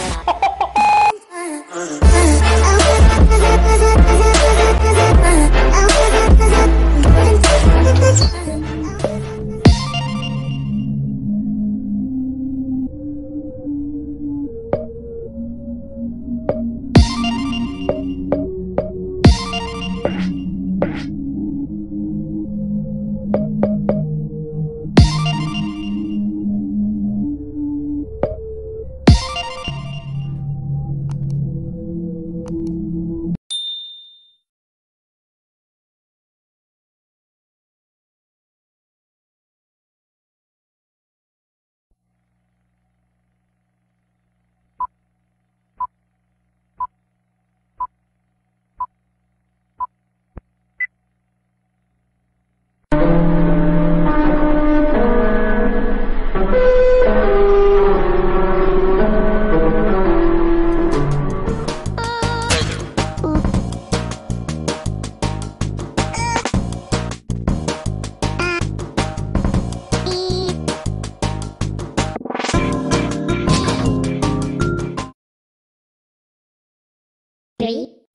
Three,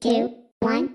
two, one,